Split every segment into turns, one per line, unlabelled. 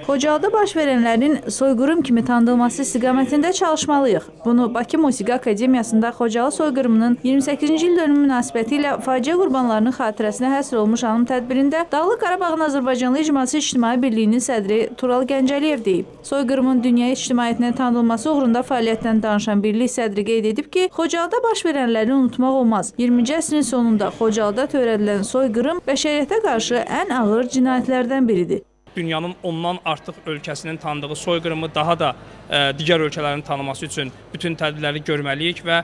Xocalıda baş verənlərin soyqırım kimi tanınması istiqamətində çalışmalıyıq. Bunu Bakı Musiqi Akademiyasında Xocalı soyqırımının 28-ci il dönümü münasibətilə faciə qurbanlarının xatirəsinə həsr olmuş anım tədbirində Dağlıq Qarabağın Azərbaycanlı İcması İctimai Birliyinin sədri Tural Gəncəliyev deyib. Soyqırımın dünya ictimaiyyətinə tanınması uğrunda fəaliyyətdən danışan birlik sədri qeyd edib ki, Xocalıda baş verənləri unutmaq olmaz. 20-ci əsrin sonunda Xocalıda törədilən soyqırım bəşəriyyətə qarşı ən ağır cinayətlərdən biridir.
Dünyanın ondan artıq ölkəsinin tanıdığı soyqırımı daha da ə, digər ölkələrin tanıması üçün bütün tədbirləri görməliyik və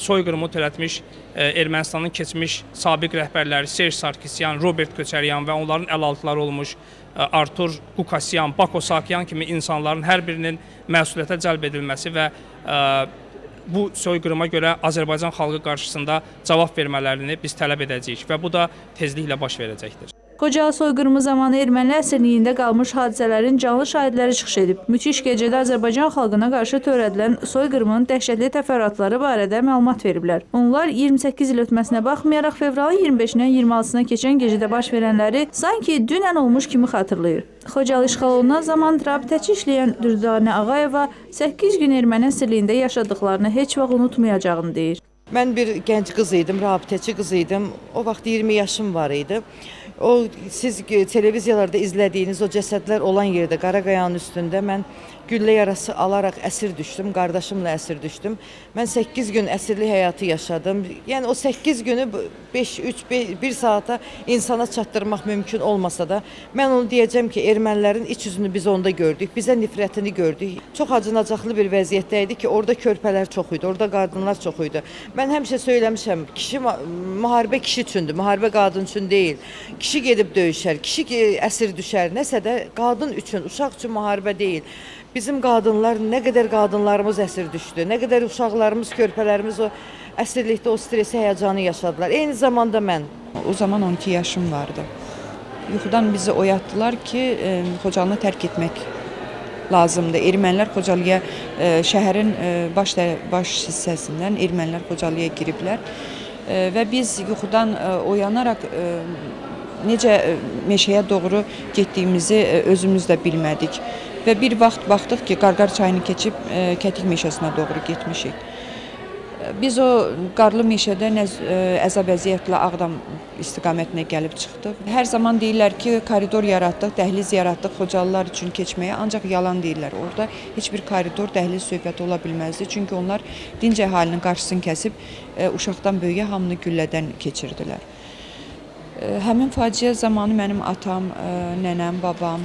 soyqırımı törətmiş ə, Ermənistanın keçmiş sabiq rəhbərləri Serj Sarkisyan, Robert Köçəryan və onların əlaltıları olmuş ə, Artur Qukasyan, Bako Sakyan kimi insanların hər birinin məsuliyyətə cəlb edilməsi və ə, bu soyqırıma görə Azərbaycan xalqı qarşısında cavab vermələrini biz tələb edəcəyik və bu da tezliklə baş verəcəkdir.
Xocalı soyqırımı zamanı erməni əsirliyində qalmış hadisələrin canlı şahidləri çıxış edib. Müthiş gecədə Azərbaycan xalqına qarşı törədilən soyqırımın dəhşətli təfərrüatları barədə məlumat veriblər. Onlar 28 il ötməsinə baxmayaraq fevralın 25-dən 26-sına keçən gecədə baş verənləri sanki dünən olmuş kimi xatırlayır. Xocalı işğal olunan zaman rabitəçi işləyən Dürdanə Ağayeva 8 gün erməni əsirliyində yaşadıklarını heç vaxt unutmayacağını deyir.
Mən bir gənc qız idim, rabitəçi qız idim. O vaxt 20 yaşım var idi. O siz televiziyalarda izlədiyiniz o cəsədlər olan yerdə Qaraqayanın üstündə mən güllə yarası alaraq əsir düşdüm, qardaşımla əsir düşdüm. Mən 8 gün əsirlik həyatı yaşadım. Yəni o 8 günü 5 3 1 saata insana çatdırmaq mümkün olmasa da mən onu deyəcəm ki, ermənilərin iç üzünü biz onda gördük, bizə nifrətini gördük. Çox acınacaqlı bir vəziyyətdə idi ki, orada körpələr çox idi, orada qadınlar çox idi. Mən həmişə söyləmişəm, kişi müharibə kişi üçündür, müharibə qadın üçün deyil. Kişi gedib döyüşər, kişi əsir düşər, nəsə də qadın üçün, uşaq üçün müharibə deyil. Bizim qadınlar, nə qədər qadınlarımız əsir düşdü, nə qədər uşaqlarımız, körpələrimiz o əsirlikdə o stresi, həyəcanı yaşadılar. Eyni zamanda mən.
O zaman 12 yaşım vardı. Yuxudan bizi oyatdılar ki, e, Xocalını tərk etmək lazımdır. Ermənilər Xocalıya e, şəhərin e, baş baş hissəsindən ermənilər Xocalıya giriblər və biz yuxudan oyanaraq necə e, meşəyə doğru getdiyimizi e, özümüz də bilmədik. Və bir vaxt baxdıq ki, Qarqar çayını keçib e, Kətik meşəsinə doğru getmişik. Biz o qarlı meşədə e, əzab əziyyətlə Ağdam istiqamətinə gəlib çıxdıq. Hər zaman deyirlər ki, koridor yaratdıq, dəhliz yaratdıq Xocalılar üçün keçməyə, ancaq yalan deyirlər. Orada heç bir koridor, dəhliz söhbəti ola bilməzdi. Çünki onlar dinc əhalinin qarşısını kəsib uşaqdan böyüyə hamını güllədən keçirdilər. Həmin faciə zamanı mənim atam, nənəm, babam,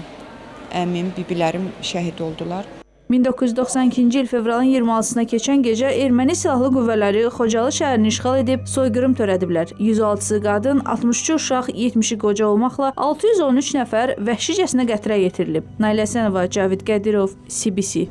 əmim, bibilərim şəhid oldular.
1992-ci il fevralın 26-sına keçən gecə erməni silahlı qüvvələri Xocalı şəhərini işğal edib soyqırım törədiblər. 106-sı qadın, 63 uşaq, 70-i qoca olmaqla 613 nəfər vəhşicəsinə qətlə yetirilib. Nailə Sənova, Cavid Qədirov, CBC